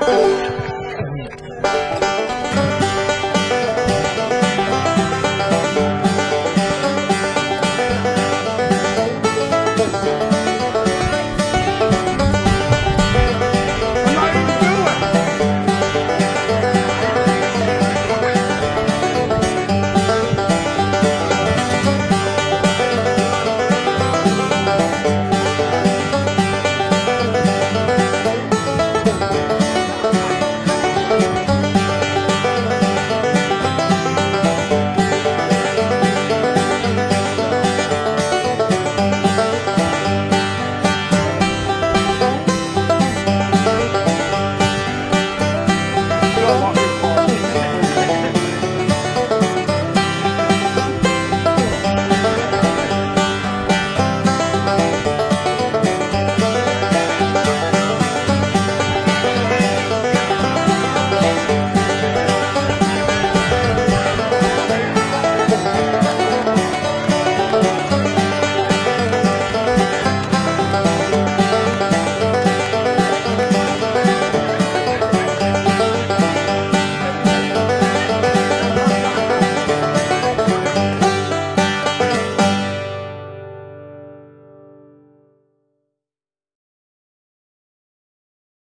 这。